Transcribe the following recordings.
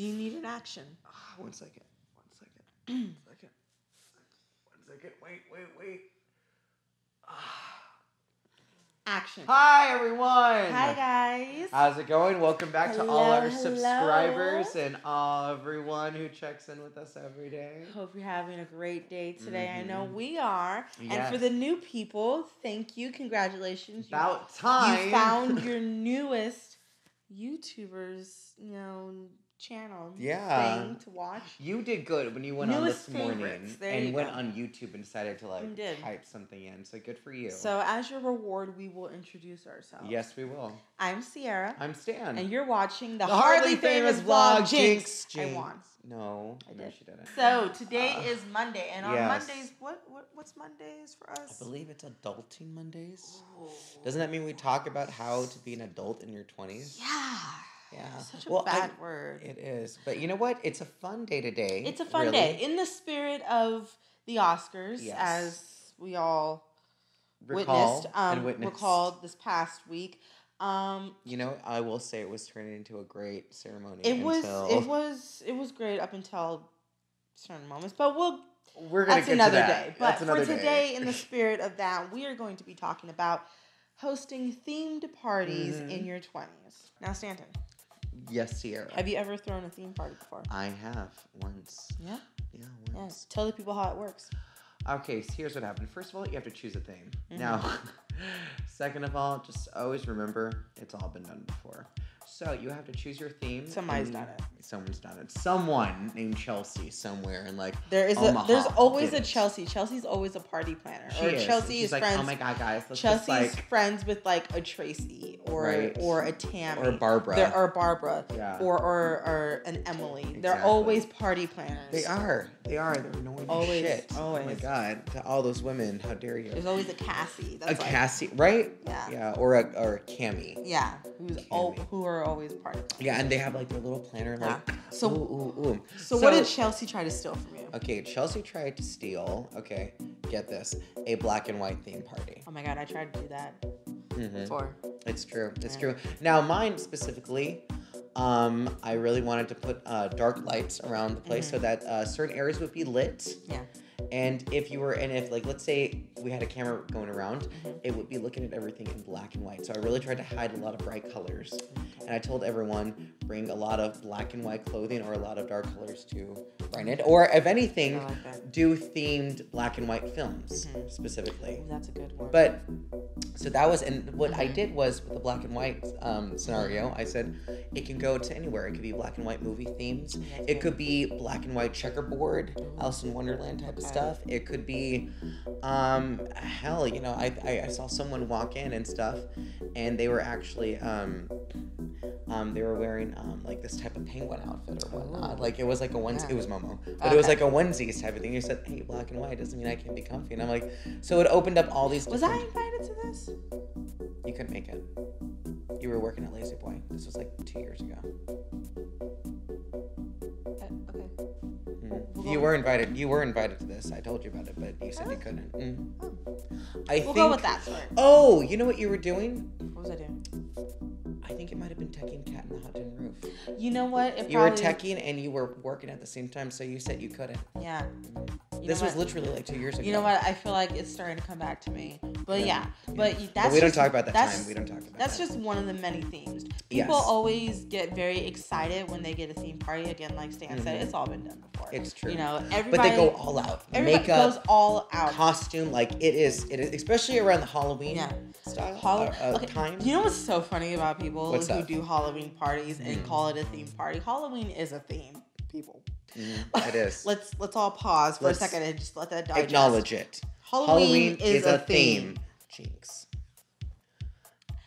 Do you need an action? Ah, one second. One second. one second. One second. Wait, wait, wait. Action. Hi, everyone. Hi guys. How's it going? Welcome back to all our Hello, subscribers and all everyone who checks in with us every day. Hope you're having a great day today. I know Mhm. we are. And for the new people, thank you. Congratulations. You- About time. You found your newest YouTuber's, you know, channel Yeah. thing to watch. You did good when you went Newest on this morning. There and went go. on YouTube and decided to like did. type something in. So good for you. So as your reward, we will introduce ourselves. yes, we will. I'm Ceirra. I'm Stan. and you're watching the, The hardly, famous, vlog Jinx. I Jinx. won. No, I no, she didn't. So today Uh, is Monday, and on yes. Mondays, what, what what's Mondays for us? I believe it's Adulting Mondays. Ooh. Doesn't that mean we talk about how to be an adult in your 20s? Yeah. Yeah. Such a Well, I- bad word. It is. But you know what? It's a fun day today. it's a fun really. day in the spirit of the Oscars, Yes. as we all Recall witnessed. Um, and witnessed. recalled this past week. Um, You know, I will say it was turning into a great ceremony. it was it was it was great up until certain moments, but we'll We're gonna that's get another to that. day. But That's for today, day. in the spirit of that, we are going to be talking about hosting themed parties Mhm. in your twenties. Now, Stanton, yes, Ceirra. have you ever thrown a theme party before? I have once. Yeah. Yeah, once. Tell the people how it works. Okay, so here's what happened. First of all, you have to choose a theme. Mhm. Now, second of all, just always remember it's all been done before. So you have to choose your theme. Somebody's done it. Someone's done it. Someone named Chelsea somewhere and like There is Omaha a there's always did a it. Chelsea. Chelsea's always a party planner. she or is. Chelsea She's is like, oh friends. oh my god, guys, let's Chelsea's just like friends with like a Tracy or Right. or a Tammy or Barbara. There or Barbara Yeah. or, or or an Emily. They're Exactly. always party planners. They are. They are. They're annoying as Always, shit. Oh my always. god. To all those women, how dare you? There's always a Cassie. a like, Cassie, right? Yeah. Yeah, or a or a Cammy. Yeah, who's al- Cammy. who are always party. planners. Yeah, and they have like their little planner, like Yeah. So- ooh, ooh, ooh. So, what did Chelsea try to steal from you? Okay, Chelsea tried to steal. Okay, get this, a black and white theme party. Oh my god, I tried to do that hmm before. It's true. It's Yeah. true. Now, mine specifically, um, I really wanted to put uh, dark lights around the place so that uh, certain areas would be lit. Mm-hmm. Yeah. And if you were, and if like, let's say we had a camera going around, it would be looking at everything in black and white. So I really tried to hide a lot of bright colors. And I told everyone bring a lot of black and white clothing or a lot of dark colors to Or if anything, like do themed black and white films Mhm. specifically. That's a good one. But so that was, and what I Mhm. did was with the black and white um, scenario, I said it can go to anywhere. It could be black and white movie themes. That's It good. could be black and white checkerboard. Alice in Wonderland type of stuff. It could be, um, hell, you know, I, I, I saw someone walk in and stuff, and they were actually, um, um, they were wearing um, like this type of penguin outfit or whatnot. Like it was like a onesie. Yeah. It was Momo, but it was like a onesies type of thing. You said, "Hey, black and white doesn't mean I can't be comfy," and I'm like, so it opened up all these. was I invited to this? You couldn't make it. You were working at La-Z-Boy. This was like two years ago. Uh, okay. Mhm. You were invited. You were invited to this. I told you about it, but you said you couldn't. Oh. I We'll think. go with that story. Oh, you know what you were doing? What was I doing? I think it might have been teching cat in the hot tin roof. You know what? It You were teching and you were working at the same time, so you said you couldn't. Yeah. You this was literally like two years ago. You know what? I feel like it's starting to come back to me. But yeah, Yeah. but that's But we don't just- talk about that that's- time. We don't talk about That's that. just one of the many themes. People Yes. always get very excited when they get a theme party. Again, like Stan said, Mhm. it's all been done before. It's true. You know, everybody. but they go all out. everybody Makeup, goes all out. costume, like it is. It is especially around the Halloween Yeah. style Hall- uh, uh, okay, time. You know what's so funny about people What's who do Halloween parties and Mm. call it a theme party? Halloween is a theme, people. Mhm, it is. Let's let's all pause for Let's a second and just let that digest. Acknowledge it. Halloween, is, a theme. Jinx.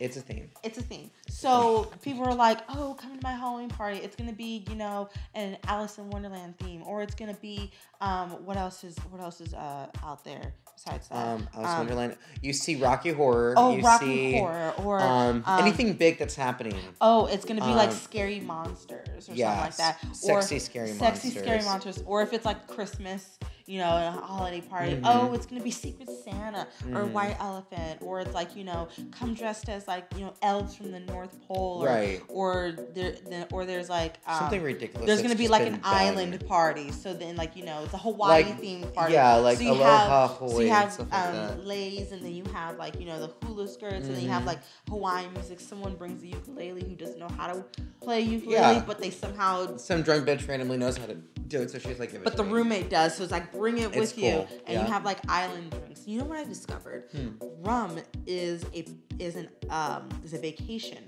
It's a theme. It's a theme. So people are like, "Oh, come to my Halloween party. It's gonna be, you know, an Alice in Wonderland theme, or it's gonna be, um, what else is what else is uh out there besides that? Um, Alice in Um, Wonderland. You see Rocky Horror. Oh, you Rocky see, Horror, or Um, um, anything big that's happening. Oh, it's gonna be like um, scary monsters or yes, something like that. sexy or scary sexy scary monsters. monsters. Or if it's like Christmas, you know, a holiday party. Mhm. Oh, it's gonna be Secret Santa or Mhm. White Elephant, or it's like you know, come dressed as like you know elves from the North Pole, or, Right. Or there, the, or there's like um, Something ridiculous. There's gonna be like an done. island party. So then, like you know, it's a Hawaii Like, themed party. yeah, like so you Aloha have, so you have like um, that. leis, and then you have like you know the hula skirts, and then you have Mhm. like Hawaiian music. Someone brings a ukulele who doesn't know how to play ukulele, Yeah. but they somehow. Some drunk bitch randomly knows how to do it, so she's like, give it But the me. roommate does, so it's like bring it with you, and yeah. you have like island drinks. You know what I discovered? Hmm. Rum is a is an um is a vacation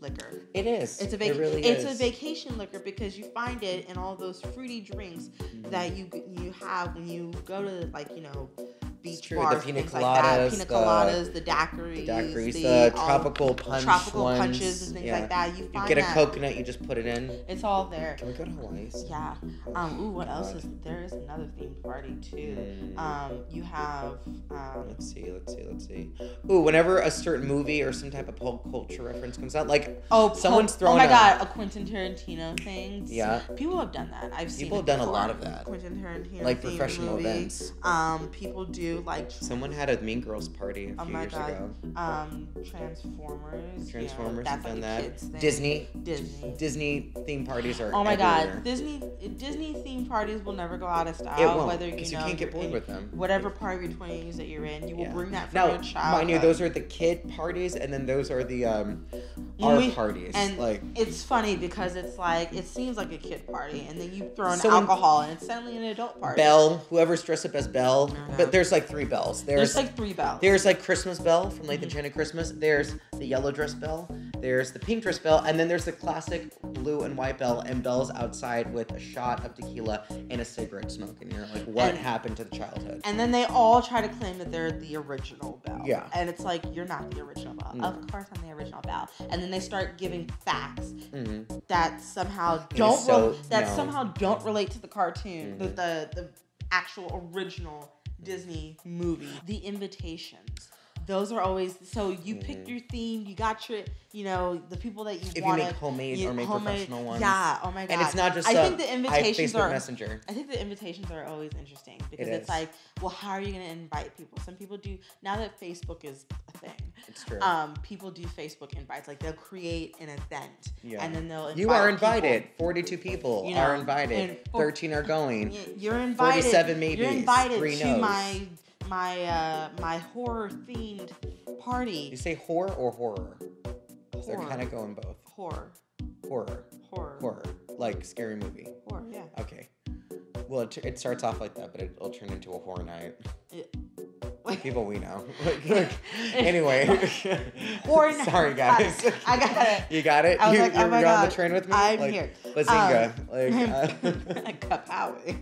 liquor. It is. It's a It vac- really it's is. a vacation liquor because you find it in all those fruity drinks Mm-hmm. that you you have when you go to like you know beach true, the pina things like that. coladas, Pina the- coladas, the daiquiris, daiquiris, the, the all- tropical punch tropical ones. punches and things yeah. like that. You You get a that coconut, you just put it in. it's all there. Can we go to Hawaii? Yeah. Um. Ooh. What else is there? Is another themed party too. Mm. Um. You have. Um. Let's see, let's see, let's see. Ooh, whenever a certain movie or some type of pop culture reference comes out, like Oh, someone's oh, throwing Oh my a- god, a Quentin Tarantino thing. Yeah. People have done that. I've seen. People have done a lot of that. Quentin Tarantino. like professional movie. events. Um. People do like. Someone had a Mean Girls party a Oh few my years God. ago. Um. Transformers. Transformers that's have like that. Disney, Disney. Disney theme parties are. Oh my everywhere. god, Disney Disney themed parties will never go out of style. It won't, whether you because know you can't get bored with them. whatever part of your twenties that you're in, you will Yeah. bring that from Now, your child. mind you, those are the kid parties, and then those are the um, our We- parties. and like, it's funny because it's like it seems like a kid party, and then you throw in So alcohol, and it's suddenly an adult party. Belle, whoever's dressed up as Belle, but there's like three Belles. There's, There's like three Belles. There's like Christmas Belle from Late Mhm. Enchanted Christmas. There's the yellow dress Belle. There's the pink dress Belle, and then there's the classic blue and white Belle. And bells outside with a shot of tequila and a cigarette smoke, and you're like, what And- happened to the childhood? and then they all try to claim that they're the original Belle. Yeah. And it's like you're not the original No. Of course I'm the original Belle. And then they start giving facts hmm that somehow don't so- re- that no. somehow don't relate to the cartoon, the, Mhm. the the actual original Disney movie. The invitations. Those are always so you picked Mhm. your theme, you got your you know, the people that you If you make homemade you- or make homemade- professional ones, Yeah, oh my god. and it's not just I a think the invitations Facebook are Messenger. I think the invitations are always interesting because It it's like, well, how are you going to invite people? Some people do now that Facebook is a thing. It's true. Um, people do Facebook invites. Like they'll create an event, Yeah. and then they'll invite you are people. invited. 42 people You know, are invited. for- 13 are going. You're invited. 47 maybe. You're invited to no's. my my uh my horror themed party. You say horror or horror? They're kind of going both. horror, Horror. horror, Horror. Like scary movie. horror. Yeah. Okay. Well, it, it starts off like that, but it'll turn into a horror night. Like, People we know. like, like, anyway. Horror night. Sorry, guys. I got it. You got it? I was you like, you oh my on God, the train with me? I'm like, here. Bazinga. Um, like, uh, Kapow.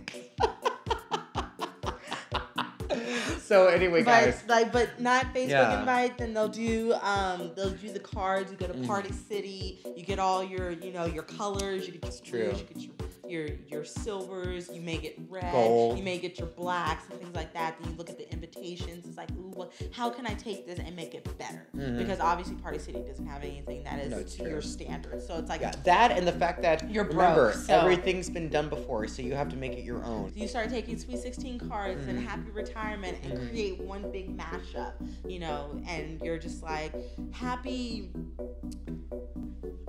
So anyway, guys. But like, but not Facebook Yeah. invite. Then they'll do um they'll do the cards. You go to Mhm. Party City. You get all your you know your colors. You get your blues. You get your your your silvers. You may get red. Gold. You may get your blacks and things like that. Then you look at the invitations. It's like, ooh, what, how can I take this and make it better? Mhm. Because obviously Party City doesn't have anything that is No, to your standards. So it's like Yeah, that and the fact that You're remember broke, so- everything's been done before, so you have to make it your own. you start taking Sweet 16 cards and Mhm. Happy Retirement and Mhm. create one big mashup, you know, and you're just like, happy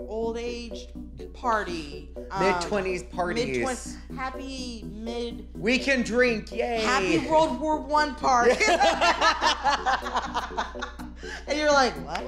old age party. um, Mid twenties parties. Mid-twen- happy mid. we can drink, yay! Happy World War One party. and you're like, what?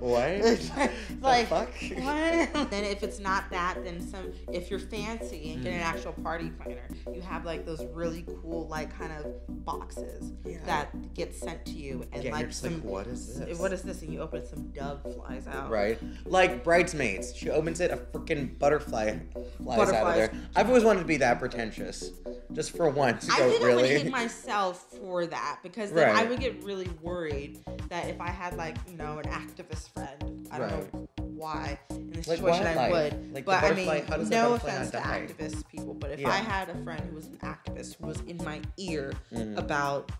What? It's like, The like, fuck? what? Then if it's not that, then some. If you're fancy and get an Mhm. actual party planner, you have like those really cool like kind of boxes Yeah. that get sent to you, and Yeah, like some. like, what is this? What is this? And you open it, some dove flies out. Right? Like Bridesmaids. She opens it, a freaking butterfly flies out of there. I've always wanted to be that pretentious. Just for once. I Go, think I really? would hate myself for that because then I would get really worried that if I had like you know an activist friend, I don't know why in this Like situation I would, Like but I mean how does no offense to activist people, but if Yeah. I had a friend who was an activist who was in my ear Mhm. about,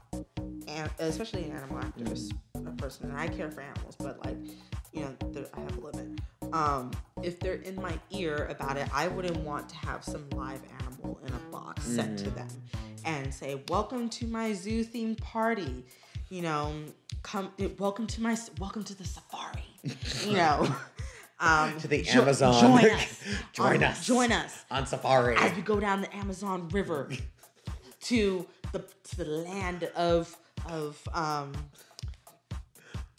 an, especially an animal activist Mm-hmm. a person, and I care for animals, but like you know there, I have a limit. Um, if they're in my ear about it, I wouldn't want to have some live animal in a box sent to them. and say, "Welcome to my zoo themed party." You know, come. Welcome to my. Welcome to the safari. You know. Um, To the jo- Amazon. Join us. Join us. Join us on safari. as we go down the Amazon River to the to the land of of um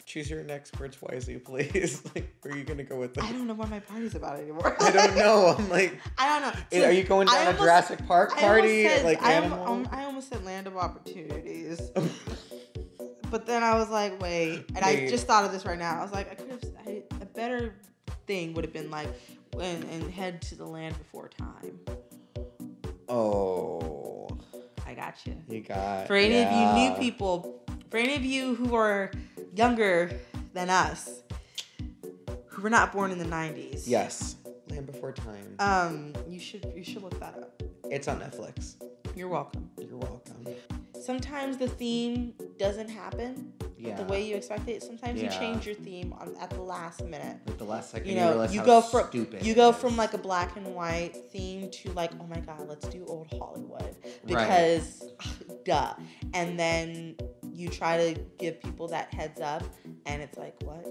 Choose your next words wisely, please. like, where are you gonna go with this? I don't know what my party's about anymore. I don't know. I'm like, I don't know. Is- are you going I down a Jurassic Park I party? almost said, like I, animal? um, I almost said land of opportunities. But then I was like, wait. And I just thought of this right now. I was like, I could have, I, a better thing would have been like, and, and head to the land before time. oh, I got you. you got. For any of you new people, for any of you who are younger than us, who were not born in the 90s. Yes, Land Before Time. Um, you should you should look that up. it's on Netflix. You're welcome. You're welcome. Sometimes the theme doesn't happen Yeah. the way you expect it. Sometimes you change your theme on, at the last minute. Like the last second, You you, know, you how go from stupid. you go from like a black and white theme to like, oh my god, let's do old Hollywood Right. because, duh. And then you try to give people that heads up, and it's like, what?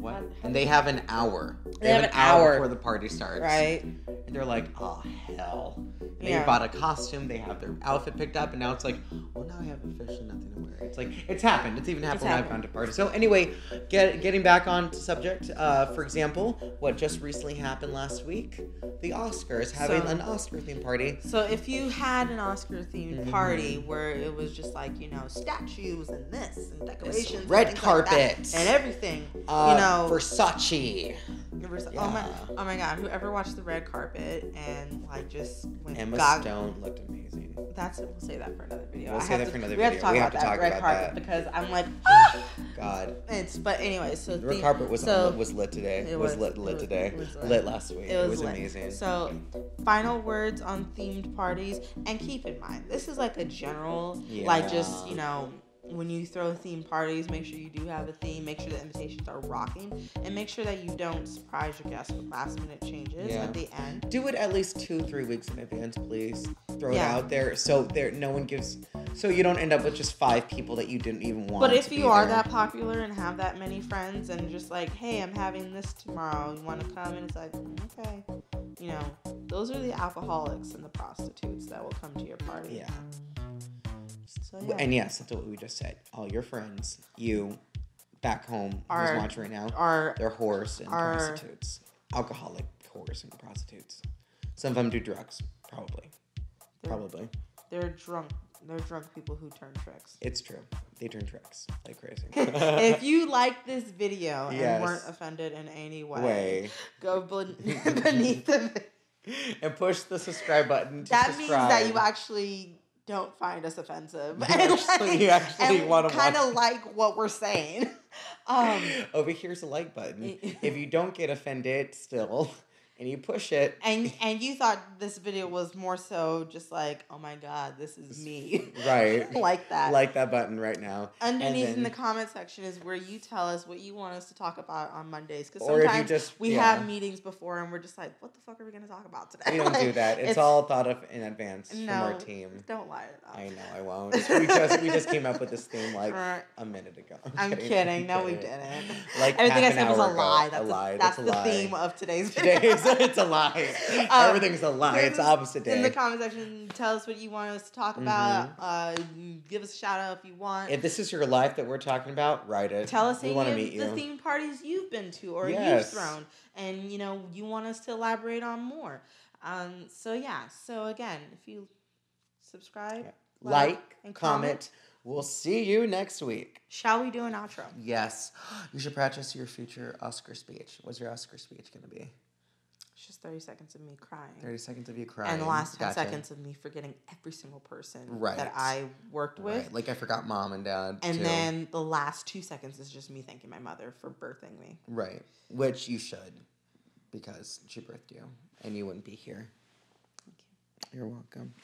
What? What? How- how And they have an hour. They, have have, an hour, hour. before the party starts. Right? And they're like, oh hell. And Yeah. They bought a costume. They have their outfit picked up, and now it's like, well, now I have officially nothing to wear. It's like it's happened. It's even happened when I've happened. gone to parties. So anyway, get getting back on to subject. Uh, for example, what just recently happened last week, the Oscars having So- an Oscar themed party. So if you had an Oscar themed Mhm. party where it was just like you know statues and this and decorations, and red things like carpet. and everything, Uh, you know, Versace. it was- yeah. oh my, oh my god, whoever watched the red carpet and like just went Emma gog- Stone looked amazing. That's we'll say that for another video. We'll I say have that to- for another we have video. to talk We about have to that talk red about carpet that. because I'm like, ah! God. it's. But anyway, so The red the- carpet was so, on, was lit today. It was, was- lit it lit was- today. it was lit. lit. last week. It It was, was, lit. amazing. So, final words on themed parties, and keep in mind, this is like a general, like just you know, when you throw theme parties, make sure you do have a theme. Make sure the invitations are rocking, and make sure that you don't surprise your guests with last minute changes Yeah. at the end. Do it at least two, three weeks in advance, please. Throw Yeah. it out there so there no one gives so you don't end up with just five people that you didn't even want. But if you are there. that popular and have that many friends, and just like, hey, I'm having this tomorrow, you want to come? And it's like, "Mm, okay, you know, those are the alcoholics and the prostitutes that will come to your party. Yeah. So yeah. And yes, that's what we just said. All your friends, you back home Are- who's watching right now, Are they're whores and prostitutes. Alcoholic whores and prostitutes. Some of them do drugs, probably. They're- Probably. they're drunk? They're drunk people who turn tricks. It's true. They turn tricks like crazy. if you like this video and weren't offended in any way, Way. go ben- beneath the. and push the subscribe button to That subscribe. means that you actually don't find us offensive. You actually- you actually wanna kind of like what we're saying. Um, Over here's a like button. if you don't get offended still, and you push it, and and you thought this video was more so just like, oh my god, this is me, right, like that. like that button right now. Underneath and in the then- comment section is where you tell us what you want us to talk about on Mondays. Because sometimes just- we yeah. have meetings before and we're just like, what the fuck are we going to talk about today? We don't do that. It's, all thought of in advance from our team. Don't lie to them. I know I won't. We just we just came up with this theme like Right. a minute ago. I'm kidding. No, we didn't. Like Everything I said was a ago. lie. A That's, lie. that's That's a the lie. theme of today's video. Today is it's a lie. Um, Everything's a lie. It's opposite day. In the comment section, tell us what you want us to talk about. Uh, give us a shout out if you want. Mm-hmm. if this is your life that we're talking about, write it. Tell us we any want to of meet the theme parties you've been to or Yes. you've thrown, and you know you want us to elaborate on more. Um, so yeah. So again, if you subscribe, like, and comment. We'll see you next week. shall we do an outro? Yes, you should practice your future Oscar speech. What's your Oscar speech going to be? It's just thirty seconds of me crying. Thirty seconds of you crying. and the last 10 Gotcha. seconds of me forgetting every single person Right. that I worked with. Right. Like I forgot mom and dad. And too. then the last two seconds is just me thanking my mother for birthing me. Right. Which you should, because she birthed you, and you wouldn't be here. You're welcome.